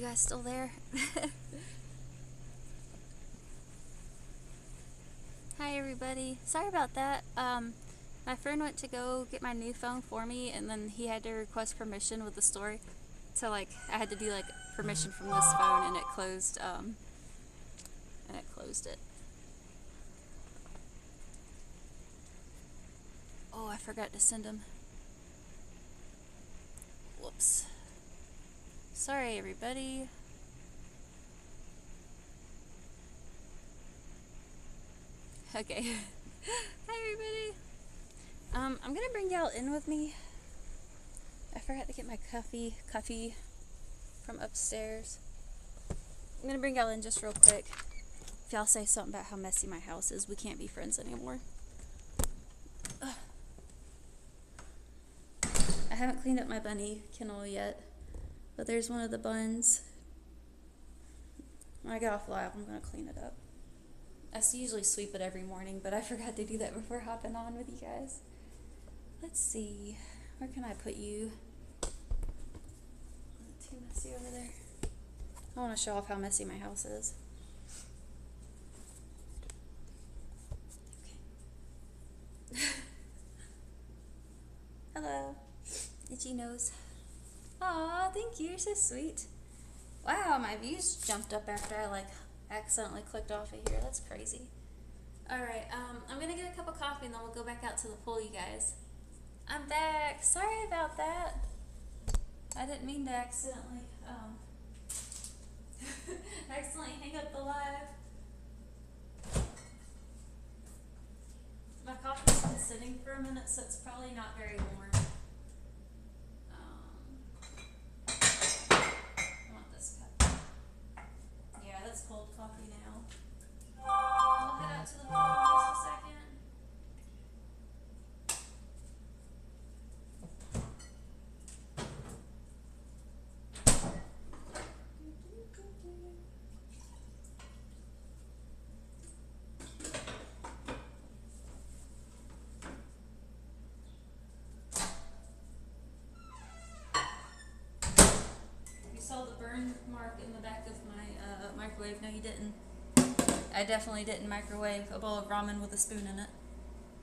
you guys still there? Hi everybody. Sorry about that. Um, my friend went to go get my new phone for me and then he had to request permission with the store. So like I had to do like permission from this phone and it closed um and it closed it. Oh, I forgot to send him. Whoops. Sorry, everybody. Okay. Hi, everybody. Um, I'm gonna bring y'all in with me. I forgot to get my coffee, coffee from upstairs. I'm gonna bring y'all in just real quick. If y'all say something about how messy my house is, we can't be friends anymore. Ugh. I haven't cleaned up my bunny kennel yet, but there's one of the buns. When I get off live, I'm gonna clean it up. I usually sweep it every morning, but I forgot to do that before hopping on with you guys. Let's see, where can I put you? Too messy over there. I want to show off how messy my house is. Okay. Hello, itchy nose. Aw, thank you, you're so sweet. Wow, my views jumped up after I like accidentally clicked off of here. That's crazy. Alright, um, I'm gonna get a cup of coffee and then we'll go back out to the pool, you guys. I'm back. Sorry about that. I didn't mean to accidentally, um, accidentally hang up the live. My coffee's been sitting for a minute, so it's probably not very warm. Um, I want this cup. Yeah, that's cold coffee now. We'll head out to the pool in just a second. You saw the burn mark in the back of my microwave. No, you didn't. I definitely didn't microwave a bowl of ramen with a spoon in it.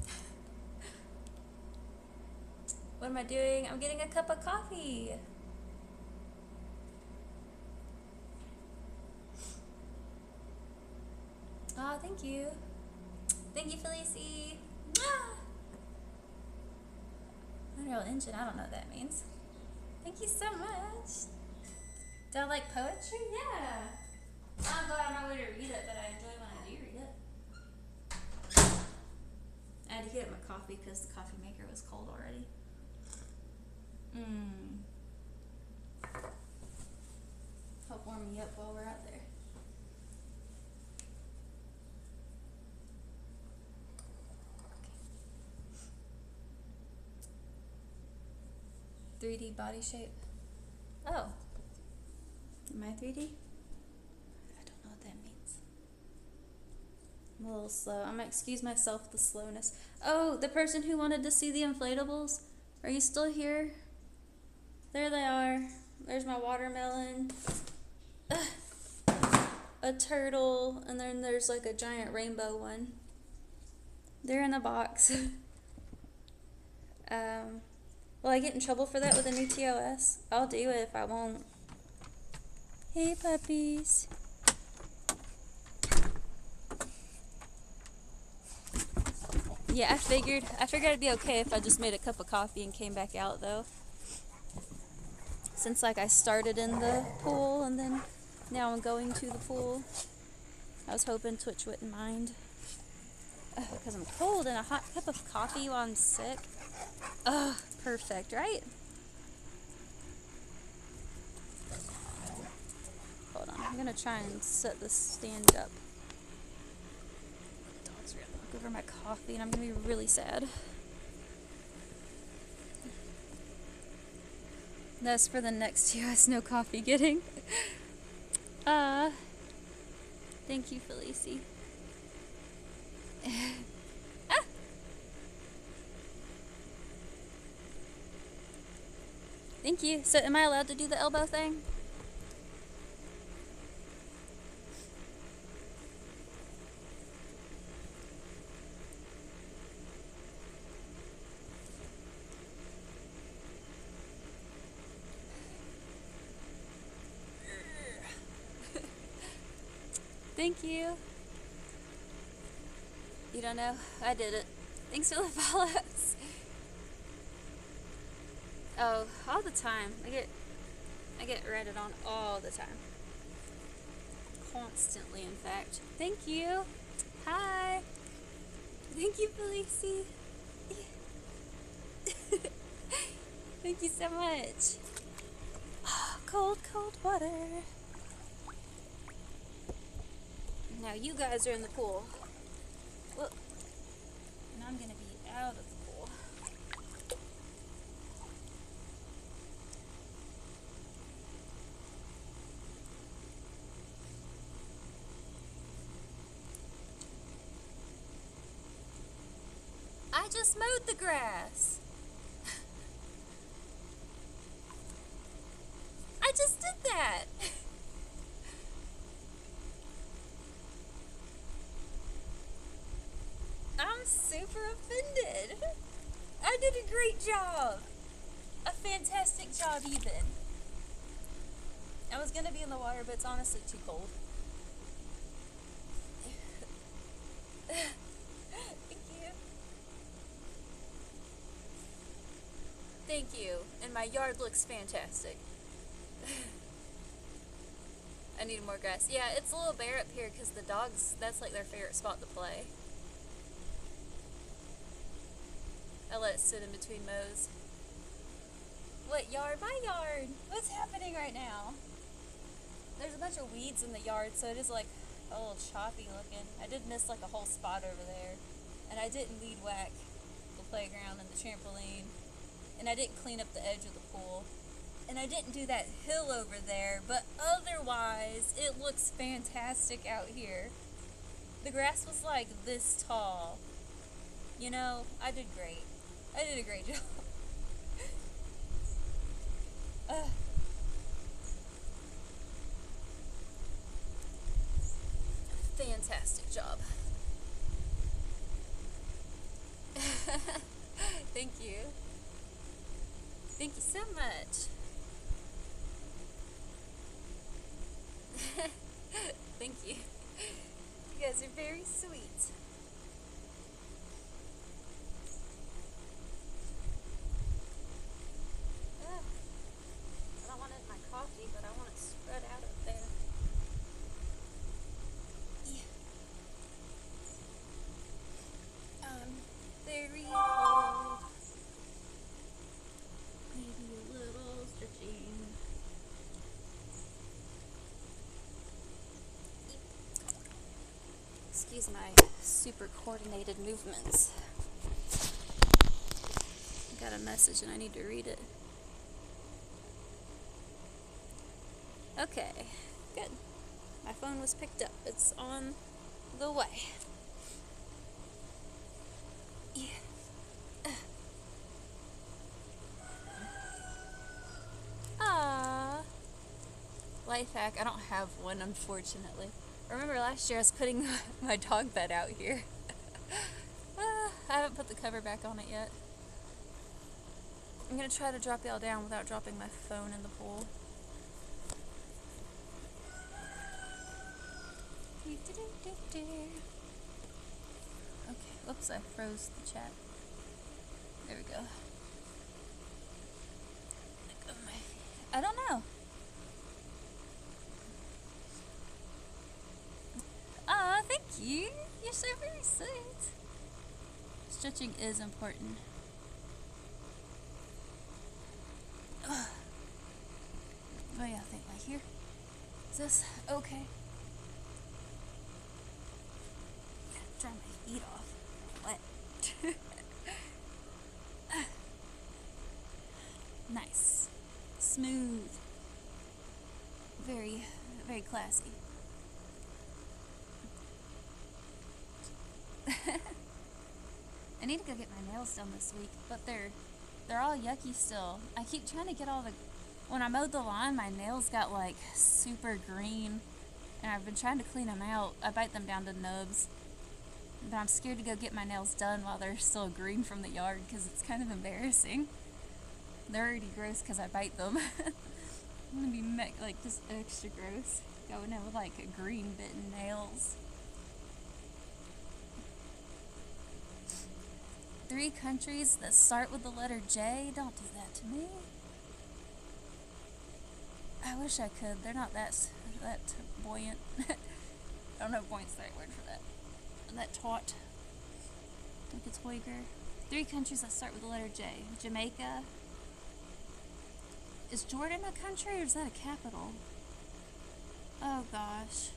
what am I doing? I'm getting a cup of coffee. Oh, thank you. Thank you, Felicie. Unreal Engine, I don't know what that means. Thank you so much. Do I like poetry? Yeah. Oh, I'm glad I'm not going to read it, but I enjoy when I do read it. I had to heat up my coffee because the coffee maker was cold already. Mmm. Help warm me up while we're out there. Okay. 3D body shape. Oh. Am I 3D? I don't know what that means. I'm a little slow. I'm gonna excuse myself the slowness. Oh, the person who wanted to see the inflatables? Are you still here? There they are. There's my watermelon. Ugh. A turtle, and then there's like a giant rainbow one. They're in the box. um, will I get in trouble for that with a new TOS? I'll do it if I won't. Hey puppies. Yeah, I figured I figured it'd be okay if I just made a cup of coffee and came back out though. Since like I started in the pool and then now I'm going to the pool. I was hoping Twitch wouldn't mind. Because I'm cold and a hot cup of coffee while I'm sick. Ugh, perfect, right? Hold on, I'm gonna try and set this stand up. Dogs are gonna knock over my coffee and I'm gonna be really sad. That's for the next US no coffee getting. Uh, thank you, Felicie. ah! Thank you. So, am I allowed to do the elbow thing? Thank you. You don't know? I did it. Thanks for the follows. Oh, all the time. I get I get reddit on all the time. Constantly, in fact. Thank you. Hi. Thank you, Felicie. Thank you so much. Cold, cold water. Now you guys are in the pool. Well, and I'm gonna be out of the pool. I just mowed the grass. I just did that. I'm super offended. I did a great job. A fantastic job, even. I was gonna be in the water, but it's honestly too cold. Thank you. Thank you. And my yard looks fantastic. I need more grass. Yeah, it's a little bare up here because the dogs, that's like their favorite spot to play. I let it sit in between mows. What yard? My yard! What's happening right now? There's a bunch of weeds in the yard, so it is like a little choppy looking. I did miss like a whole spot over there. And I didn't weed whack the playground and the trampoline. And I didn't clean up the edge of the pool. And I didn't do that hill over there, but otherwise, it looks fantastic out here. The grass was like this tall. You know, I did great. I did a great job. Ugh. Fantastic job. Thank you. Thank you so much. Thank you. You guys are very sweet. Ah, I don't want it in my coffee, but I want it spread out up there. Yeah. Um, very cold. Maybe a little stretching. Excuse my super coordinated movements. I got a message and I need to read it. Okay, good. My phone was picked up. It's on the way. Yeah. Ah. Life hack. I don't have one, unfortunately. Remember last year I was putting my dog bed out here. Ah, I haven't put the cover back on it yet. I'm gonna try to drop y'all down without dropping my phone in the pool. Okay, oops, I froze the chat. There we go. Feet. I don't know. Ah, thank you. You're so very sweet. Stretching is important. Ugh. Oh yeah, I think like here. Is this okay? Dry my feet off. What? nice. Smooth. Very, very classy. I need to go get my nails done this week, but they're they're all yucky still. I keep trying to get all the when I mowed the lawn, my nails got like super green, and I've been trying to clean them out. I bite them down to nubs, but I'm scared to go get my nails done while they're still green from the yard because it's kind of embarrassing. They're already gross because I bite them. I'm gonna be like just extra gross. Going in with like green bitten nails. Three countries that start with the letter J. Don't do that to me. I wish I could. They're not that that buoyant. I don't know if buoyant's the right word for that. That taut. I think it's Uyghur. Three countries that start with the letter J. Jamaica. Is Jordan a country or is that a capital? Oh gosh.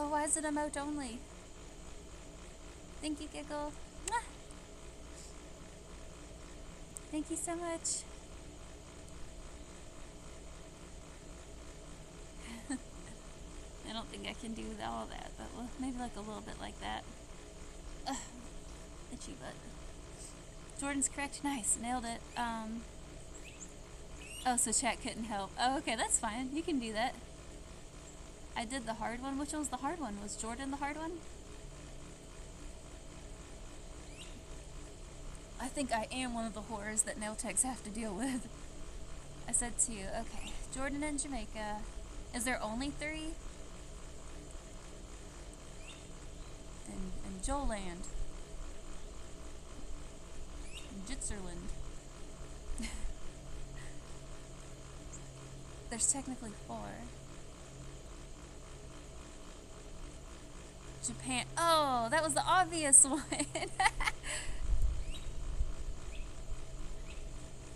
Oh, why is it emote only? Thank you, Giggle. Mwah! Thank you so much. I don't think I can do all that, but well, maybe like a little bit like that. Ugh, itchy butt. Jordan's correct. Nice. Nailed it. Um, oh, so chat couldn't help. Oh, okay, that's fine. You can do that. I did the hard one. Which one was the hard one? Was Jordan the hard one? I think I am one of the horrors that nail techs have to deal with. I said two. Okay. Jordan and Jamaica. Is there only three? And, and Joeland. Jitzerland. There's technically four. Japan. Oh, that was the obvious one.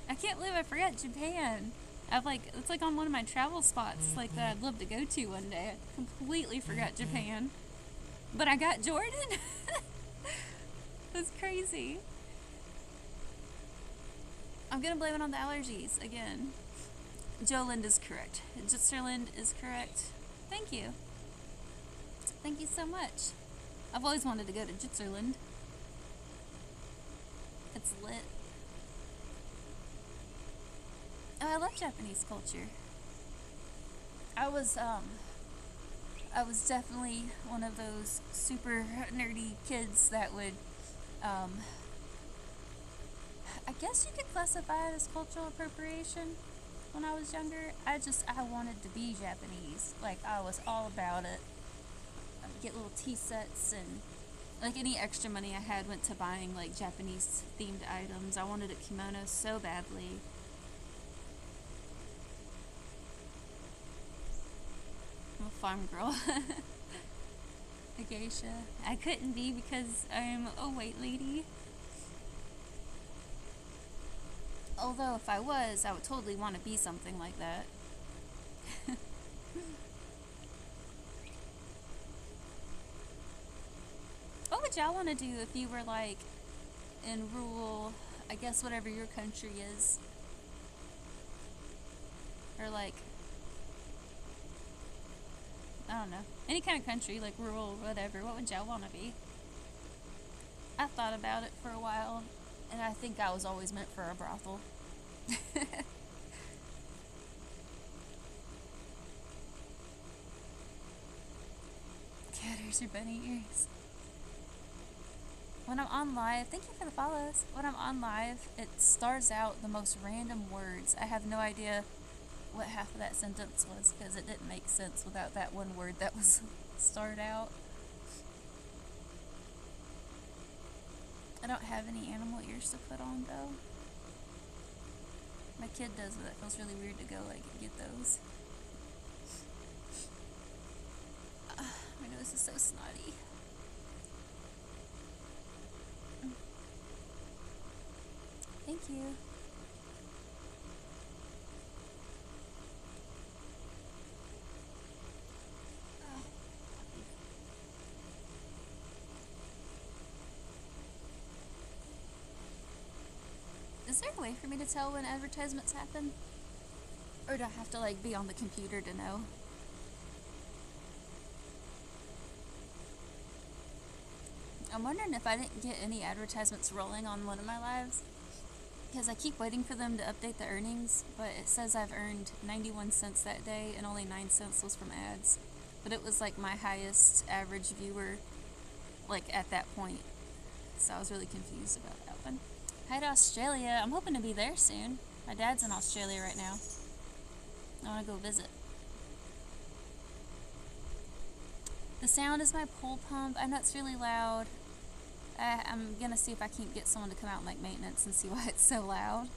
I can't believe I forgot Japan. I've like it's like on one of my travel spots like that I'd mm-hmm. love to go to one day. I completely forgot mm-hmm. Japan. But I got Jordan. That's crazy. I'm gonna blame it on the allergies again. Joland is correct. Jitzerland is correct. Thank you. Thank you so much. I've always wanted to go to Jitzerland. It's lit. Oh, I love Japanese culture. I was, um, I was definitely one of those super nerdy kids that would, um, I guess you could classify it as cultural appropriation when I was younger. I just, I wanted to be Japanese. Like, I was all about it. Get little tea sets and, like, any extra money I had went to buying, like, Japanese themed items. I wanted a kimono so badly. I'm a farm girl. a geisha. I couldn't be because I'm a white lady. Although if I was, I would totally want to be something like that. would y'all want to do if you were like in rural, I guess whatever your country is? Or like, I don't know, any kind of country, like rural, whatever, what would y'all want to be? I thought about it for a while, and I think I was always meant for a brothel. Cat ears or bunny ears. When I'm on live, thank you for the follows. When I'm on live, it stars out the most random words. I have no idea what half of that sentence was because it didn't make sense without that one word that was starred out. I don't have any animal ears to put on though. My kid does, but it feels really weird to go like get those. Uh, my nose is so snotty. Thank you. Uh. Is there a way for me to tell when advertisements happen? Or do I have to like be on the computer to know? I'm wondering if I didn't get any advertisements rolling on one of my lives. Because I keep waiting for them to update the earnings, but it says I've earned 91 cents that day and only 9 cents was from ads. But it was like my highest average viewer, like at that point. So I was really confused about that one. Hi to Australia. I'm hoping to be there soon. My dad's in Australia right now. I want to go visit. The sound is my pool pump. I know it's really loud. I, I'm gonna see if I can't get someone to come out and make maintenance and see why it's so loud.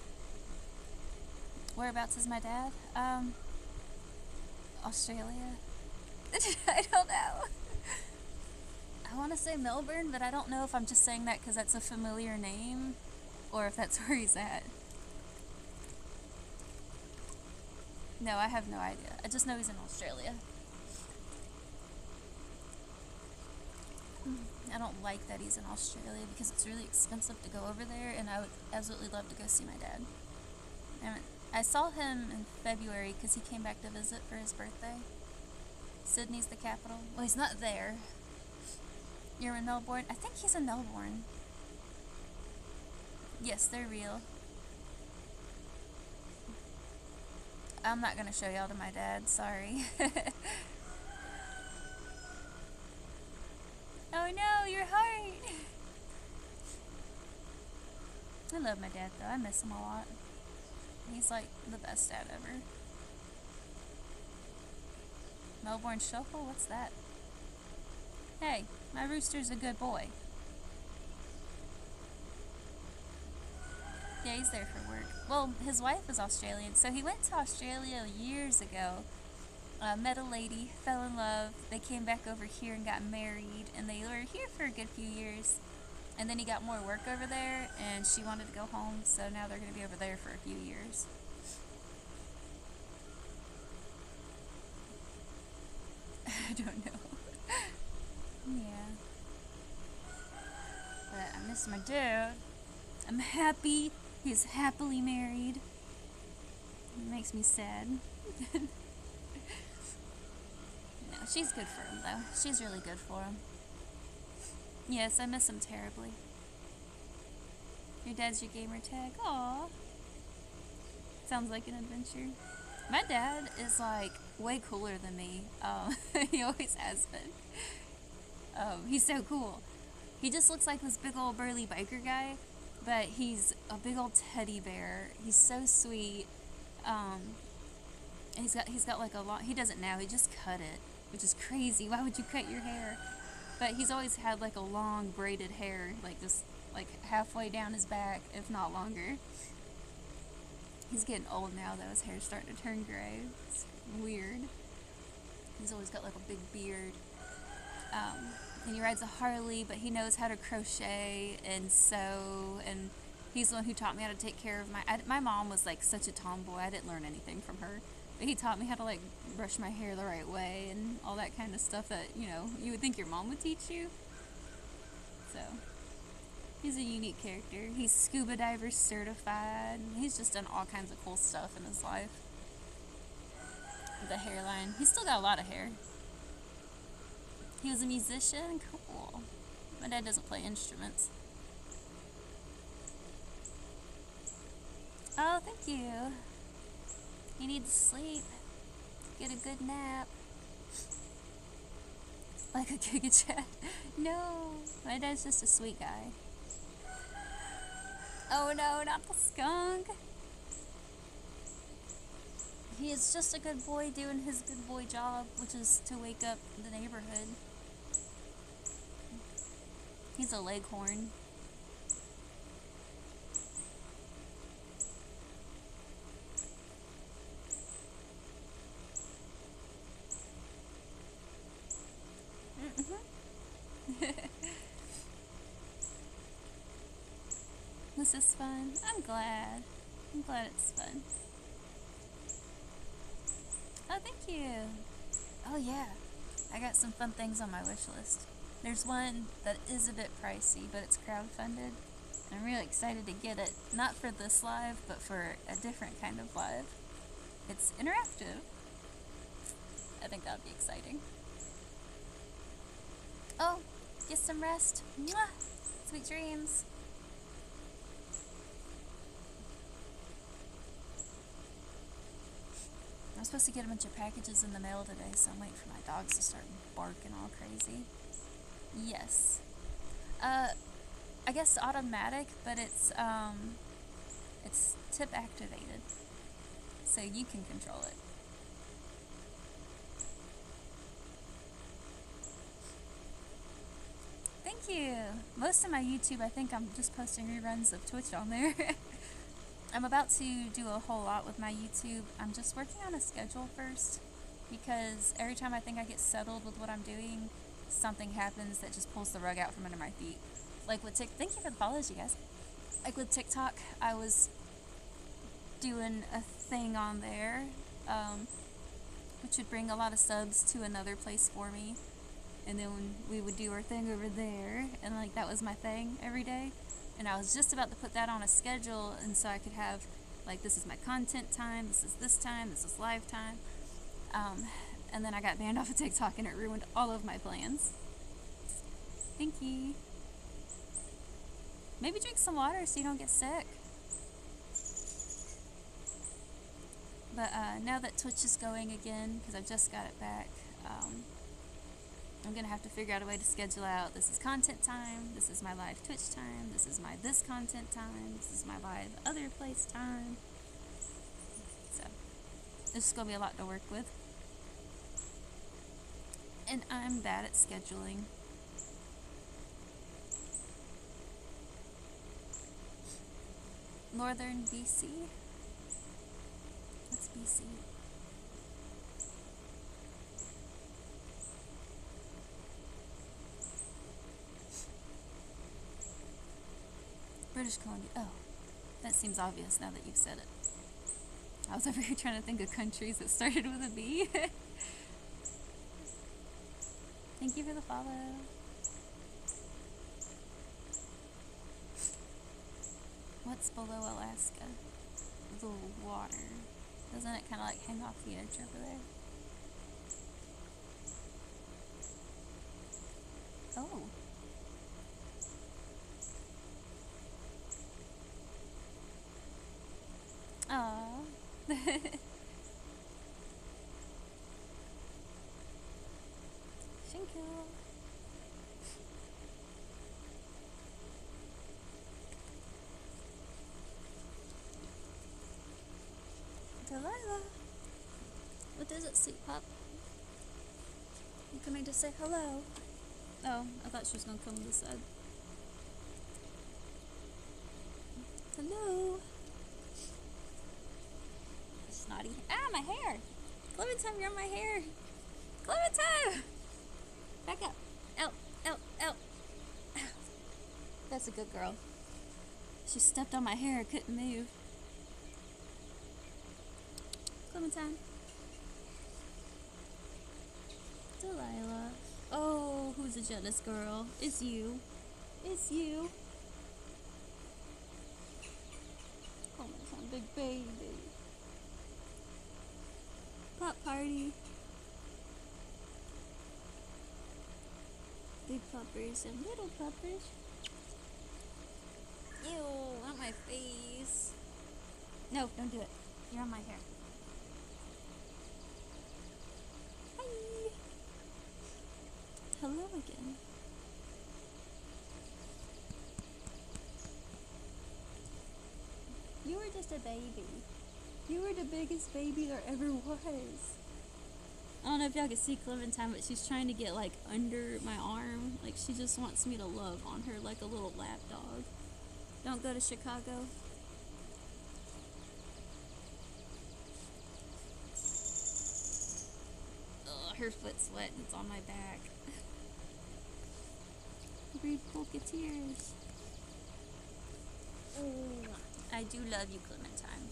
Whereabouts is my dad? Um, Australia. I don't know. I want to say Melbourne, but I don't know if I'm just saying that because that's a familiar name or if that's where he's at. No, I have no idea. I just know he's in Australia. I don't like that he's in Australia because it's really expensive to go over there, and I would absolutely love to go see my dad. And I saw him in February because he came back to visit for his birthday. Sydney's the capital. Well, he's not there. You're in Melbourne? I think he's in Melbourne. Yes, they're real. I'm not gonna show y'all to my dad, sorry. oh no, your heart! I love my dad though, I miss him a lot. He's like the best dad ever. Melbourne Shuffle? What's that? Hey, my rooster's a good boy. Yeah, he's there for work. Well, his wife is Australian, so he went to Australia years ago. Uh, met a lady, fell in love. They came back over here and got married, and they were here for a good few years. And then he got more work over there, and she wanted to go home, so now they're going to be over there for a few years. I don't know. yeah. But I miss my dad. I'm happy He's happily married. It makes me sad. she's good for him, though. She's really good for him. Yes, I miss him terribly. Your dad's your gamer tag? Aw. Sounds like an adventure. My dad is like way cooler than me. Um, he always has been. Um, he's so cool. He just looks like this big old burly biker guy, but he's a big old teddy bear. He's so sweet. Um, he's got he's got like a lot. He doesn't now. He just cut it, which is crazy. Why would you cut your hair? But he's always had like a long braided hair, like just like halfway down his back, if not longer. He's getting old now though. His hair's starting to turn gray. It's weird. He's always got like a big beard. Um, and he rides a Harley, but he knows how to crochet and sew, and he's the one who taught me how to take care of my. I, my mom was like such a tomboy. I didn't learn anything from her, he taught me how to like brush my hair the right way and all that kind of stuff that you know you would think your mom would teach you. So he's a unique character. He's scuba diver certified. He's just done all kinds of cool stuff in his life. The hairline. He's still got a lot of hair. He was a musician? Cool. My dad doesn't play instruments. Oh, thank you. You need to sleep. Get a good nap. Like a Giga Chat. No, my dad's just a sweet guy. Oh no, not the skunk. He is just a good boy doing his good boy job, which is to wake up the neighborhood. He's a leghorn. This is fun. I'm glad. I'm glad it's fun. Oh, thank you. Oh, yeah. I got some fun things on my wish list. There's one that is a bit pricey, but it's crowdfunded. I'm really excited to get it, not for this live, but for a different kind of live. It's interactive. I think that would be exciting. Oh, get some rest. Mwah! Sweet dreams. I'm supposed to get a bunch of packages in the mail today, so I'm waiting for my dogs to start barking all crazy. Yes. Uh, I guess automatic, but it's, um, It's tip activated, so you can control it. Thank you. Most of my YouTube, I think I'm just posting reruns of Twitch on there. I'm about to do a whole lot with my YouTube. I'm just working on a schedule first because every time I think I get settled with what I'm doing, something happens that just pulls the rug out from under my feet. Like with Tik, thank you for the follows, you guys. Like with TikTok, I was doing a thing on there, um, which would bring a lot of subs to another place for me. And then we would do our thing over there, and like that was my thing every day. And I was just about to put that on a schedule, and so I could have like this is my content time, this is this time, this is live time. Um, and then I got banned off of TikTok and it ruined all of my plans. Thank you. Maybe drink some water so you don't get sick. But uh, now that Twitch is going again, because I just got it back, um, I'm going to have to figure out a way to schedule out this is content time, this is my live Twitch time, this is my this content time, this is my live other place time. So, this is going to be a lot to work with. And I'm bad at scheduling. Northern BC? That's BC. British Columbia. Oh, that seems obvious now that you've said it. I was over here trying to think of countries that started with a B. Thank you for the follow. What's below Alaska? The water. Doesn't it kind of like hang off the edge over there? Oh. Aww. Thank you. Delilah. What is it, sweet pup? You coming to say hello? Oh, I thought she was gonna come to this side. Hello. Snotty. Ah, my hair! Clementine, you're on my hair! Clementine! Back up. Out, out, out. That's a good girl. She stepped on my hair, couldn't move. Clementine. Delilah. Oh, who's a jealous girl? It's you. It's you. Clementine, big baby. Pop party. Big puppers and little puppers. Ew, on my face. No, don't do it. You're on my hair. Hi. Hello again. You were just a baby. You were the biggest baby there ever was. I don't know if y'all can see Clementine, but she's trying to get like under my arm. Like she just wants me to love on her like a little lap dog. Don't go to Chicago. Ugh, her foot's wet and it's on my back. Oh, I do love you, Clementine.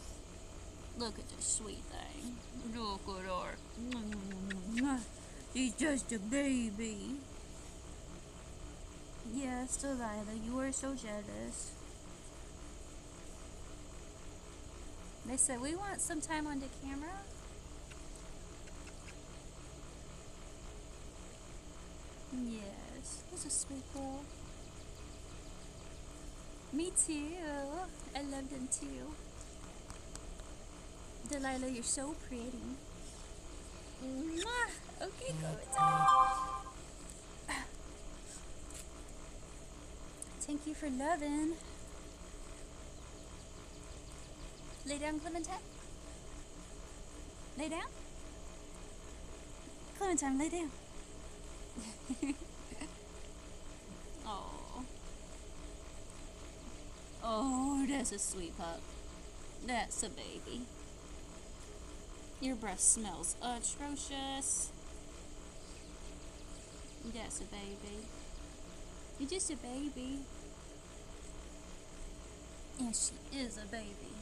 Look at this sweet thing. Look at her. She's just a baby. Yes, Delilah, you are so jealous. They said, we want some time on the camera. Yes, Me too. I love them too. Delilah, you're so pretty. Mwah! Okay, go Thank you for loving. Lay down, Clementine. Lay down. Clementine, lay down. oh. Oh, that's a sweet pup. That's a baby. Your breath smells atrocious. That's a baby. You're just a baby. And she is a baby.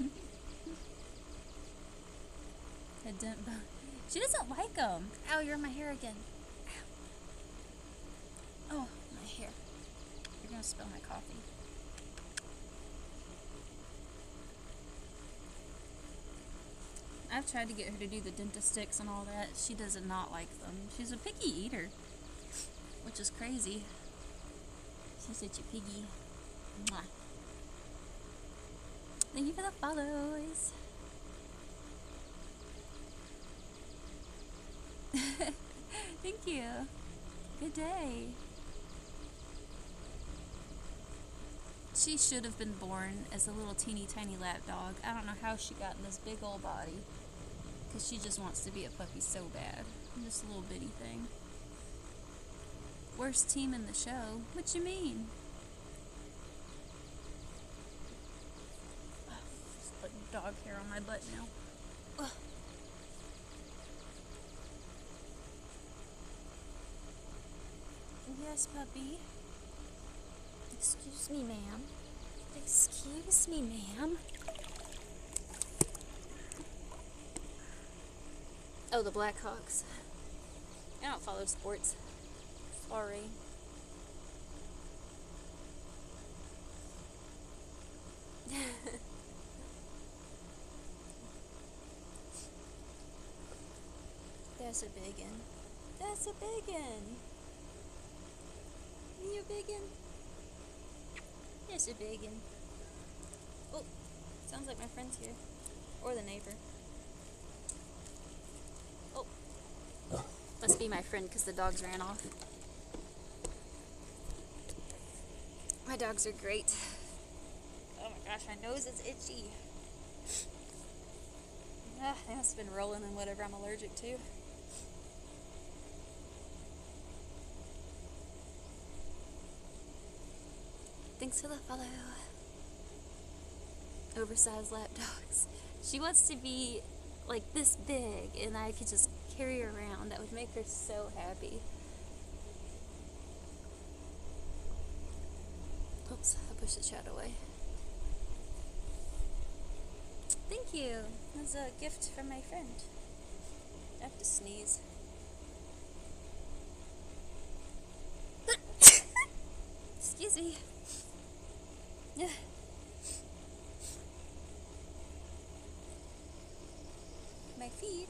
She doesn't like them. Ow, you're in my hair again. Ow. Hair. You're gonna spill my coffee. I've tried to get her to do the dentist sticks and all that. She does not like them. She's a picky eater, which is crazy. She's such a piggy. Mwah. Thank you for the follows. Thank you. Good day. She should have been born as a little teeny tiny lap dog. I don't know how she got this big old body. Because she just wants to be a puppy so bad. Just a little bitty thing. Worst team in the show? What you mean? Dog hair on my butt now. Ugh. Yes, puppy. Excuse me, ma'am. Excuse me, ma'am. Oh, the Blackhawks. I don't follow sports. Sorry. That's a big one. That's a big one. You big one? That's a big one. Oh, sounds like my friend's here. Or the neighbor. Oh. Must be my friend because the dogs ran off. My dogs are great. Oh my gosh, my nose is itchy. Ah, they must have been rolling in whatever I'm allergic to. Thanks for the follow. Oversized lap dogs. She wants to be like this big and I could just carry her around. That would make her so happy. Oops, I pushed the chat away. Thank you. That's a gift from my friend. I have to sneeze. Excuse me. My feet.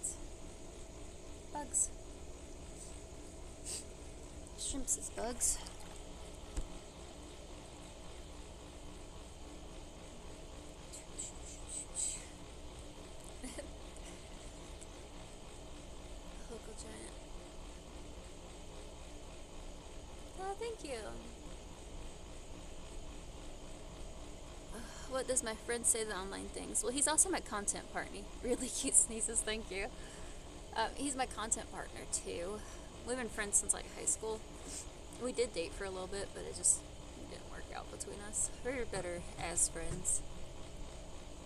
Bugs. Shrimps is bugs. Local giant. Oh, thank you. Uh, What does my friend say the online things? Well, he's also my content partner. Really cute sneezes, thank you. Uh, he's my content partner too. We've been friends since like high school. We did date for a little bit, but it just didn't work out between us. We're better as friends.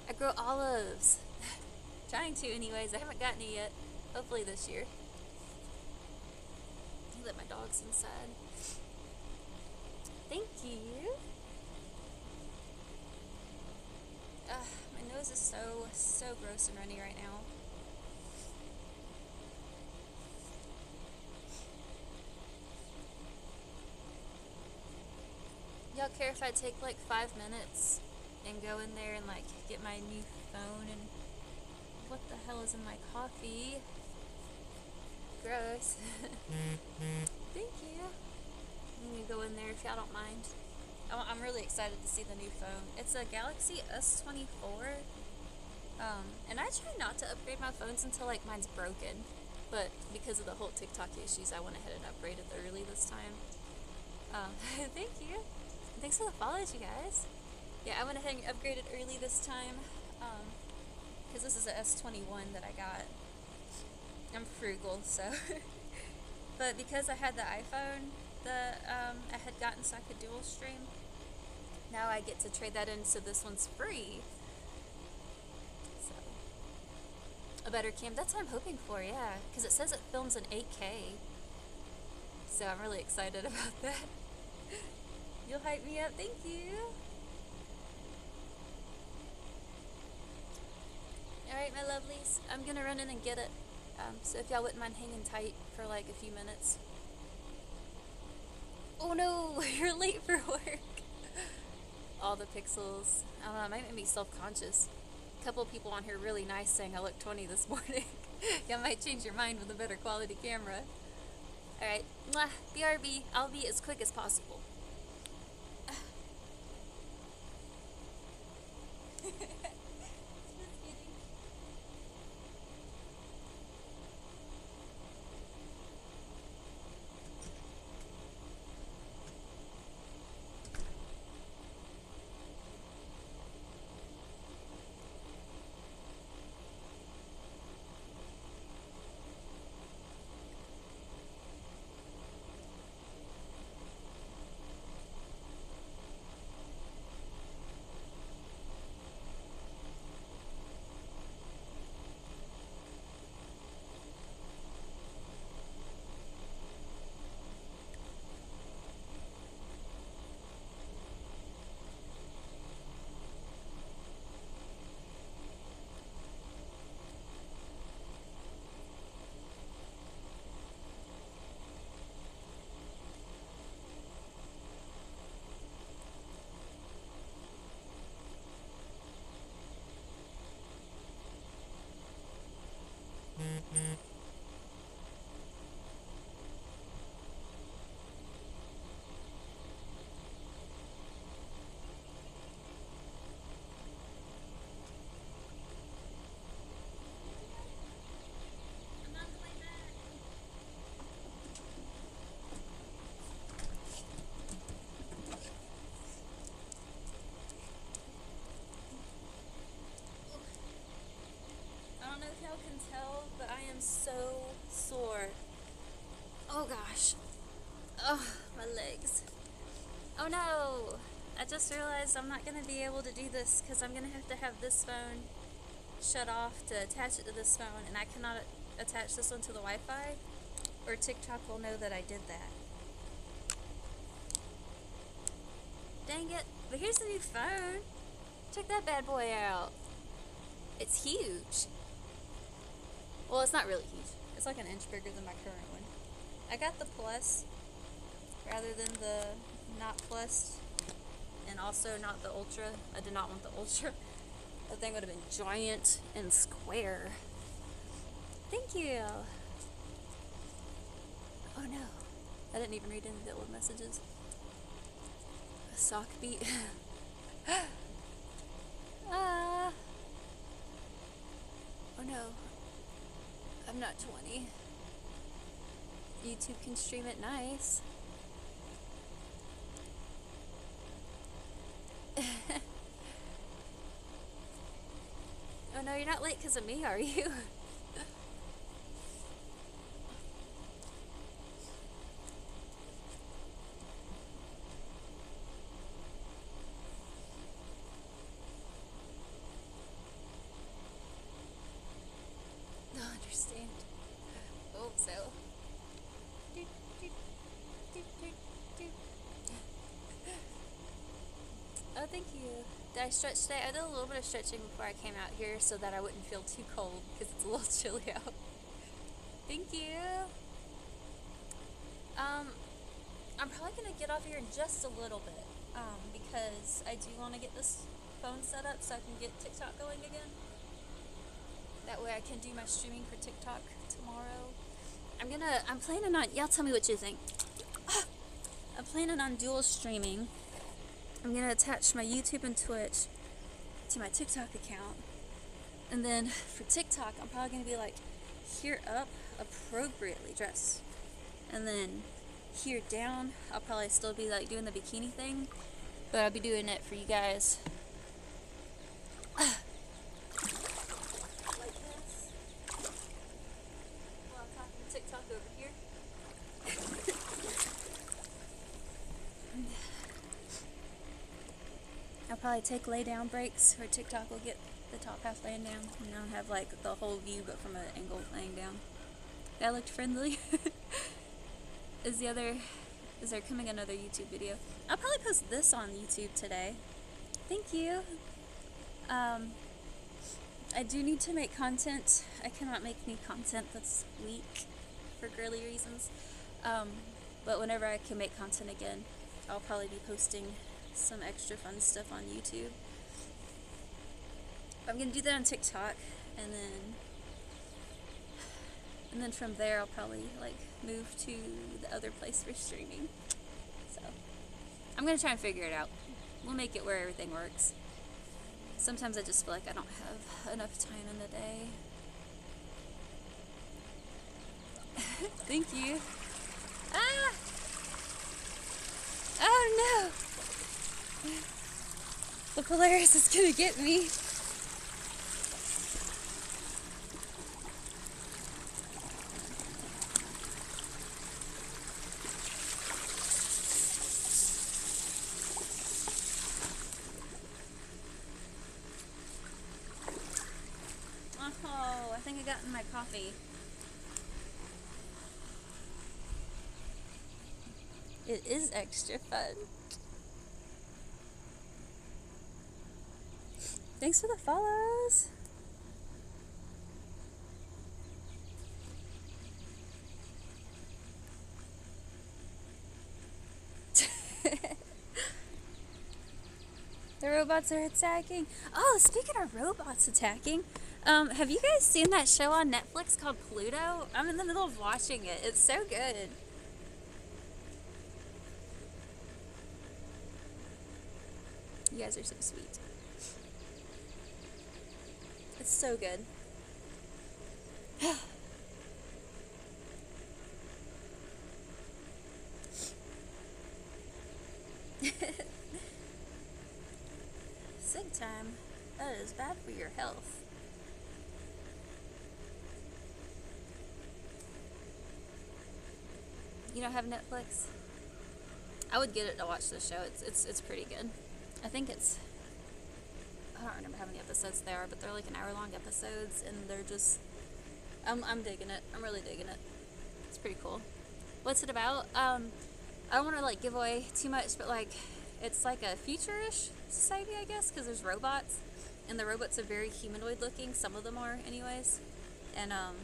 I grow olives. Trying to, anyways. I haven't gotten it yet. Hopefully this year. Let my dogs inside. Thank you. Ugh, my nose is so, so gross and runny right now. Y'all care if I take like five minutes and go in there and like get my new phone and what the hell is in my coffee? Gross. Mm-hmm. Thank you. I'm gonna go in there if y'all don't mind. I'm really excited to see the new phone. It's a Galaxy S24. Um, and I try not to upgrade my phones until like mine's broken. But because of the whole TikTok issues, I went ahead and upgraded early this time. Um, thank you. Thanks for the follows, you guys. Yeah, I went ahead and upgraded early this time. Because um, this is a S21 that I got. I'm frugal, so. but because I had the iPhone that um, I had gotten so I could dual stream, now I get to trade that in so this one's free. So. A better cam. That's what I'm hoping for, yeah. Because it says it films in 8K. So I'm really excited about that. You'll hype me up. Thank you. Alright, my lovelies. I'm gonna run in and get it. Um, so if y'all wouldn't mind hanging tight for like a few minutes. Oh no, you're late for work. All the pixels. Um, I don't know, it might make me self-conscious. A couple people on here really nice saying I look 20 this morning. y'all might change your mind with a better quality camera. Alright, BRB, I'll be as quick as possible. So sore. Oh gosh. Oh, my legs. Oh no! I just realized I'm not going to be able to do this because I'm going to have to have this phone shut off to attach it to this phone and I cannot attach this one to the Wi-Fi or TikTok will know that I did that. Dang it. But here's the new phone. Check that bad boy out. It's huge. Well, it's not really huge. It's like an inch bigger than my current one. I got the plus rather than the not plus and also not the ultra. I did not want the ultra. The thing would have been giant and square. Thank you. Oh no. I didn't even read any of the old messages. A sock beat. ah. Oh no. I'm not 20. YouTube can stream it nice. oh no, you're not late because of me, are you? I stretch today? I did a little bit of stretching before I came out here so that I wouldn't feel too cold because it's a little chilly out. Thank you. Um, I'm probably going to get off here in just a little bit um, because I do want to get this phone set up so I can get TikTok going again. That way I can do my streaming for TikTok tomorrow. I'm gonna, I'm planning on, y'all tell me what you think. I'm planning on dual streaming I'm going to attach my YouTube and Twitch to my TikTok account. And then for TikTok, I'm probably going to be like, here up, appropriately dressed. And then here down, I'll probably still be like doing the bikini thing, but I'll be doing it for you guys. like this. While I'm talking TikTok over here. I'll probably take lay down breaks where TikTok will get the top half laying down and I'll have like the whole view but from an angle laying down. That looked friendly. is the other is there coming another YouTube video? I'll probably post this on YouTube today. Thank you. Um, I do need to make content. I cannot make new content that's weak for girly reasons. Um, but whenever I can make content again, I'll probably be posting some extra fun stuff on YouTube. I'm gonna do that on TikTok, and then and then from there I'll probably like move to the other place for streaming. So I'm gonna try and figure it out. We'll make it where everything works. Sometimes I just feel like I don't have enough time in the day. Thank you. Ah! Oh no! The Polaris is gonna get me. Oh, I think I got in my coffee. It is extra fun. Thanks for the follows. the robots are attacking. Oh, speaking of robots attacking, um, have you guys seen that show on Netflix called Pluto? I'm in the middle of watching it. It's so good. You guys are so sweet. It's so good. Sick time. That is bad for your health. You don't have Netflix? I would get it to watch the show. It's it's it's pretty good. I think it's I don't remember how many episodes there are, but they're like an hour long episodes and they're just I'm I'm digging it. I'm really digging it. It's pretty cool. What's it about? Um I don't want to like give away too much, but like it's like a future-ish society, I guess, because there's robots and the robots are very humanoid looking. Some of them are anyways. And um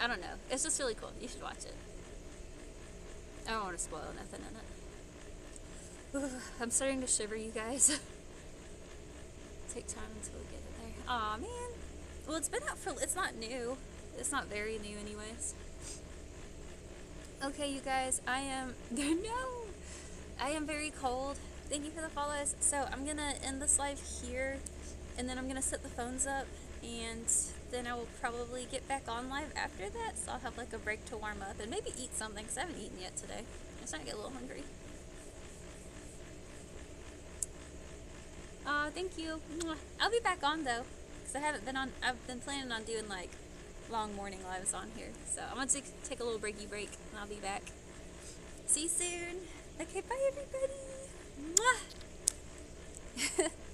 I don't know. It's just really cool. You should watch it. I don't want to spoil nothing in it. Ooh, I'm starting to shiver, you guys. Take time until we get it there. Aw, man. Well, it's been out for, it's not new. It's not very new anyways. Okay, you guys, I am, no! I am very cold. Thank you for the follows. So I'm gonna end this live here, and then I'm gonna set the phones up, and then I will probably get back on live after that. So I'll have like a break to warm up and maybe eat something because I haven't eaten yet today. I'm starting to get a little hungry. Aw, thank you. I'll be back on though because I haven't been on. I've been planning on doing like long morning lives on here. So I'm gonna take, take a little breaky break and I'll be back. See you soon. Okay, bye everybody. Mwah.